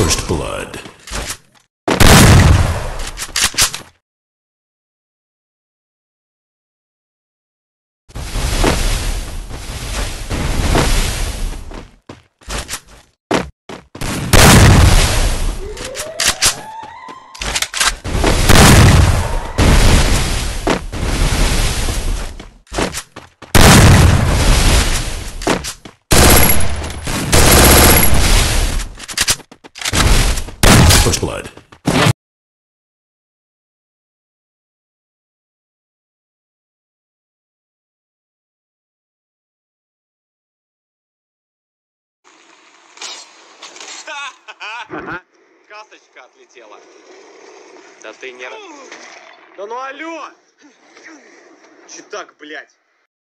First blood. First blood. Касочка отлетела. Да ты не... Да ну алло! Че так, блядь?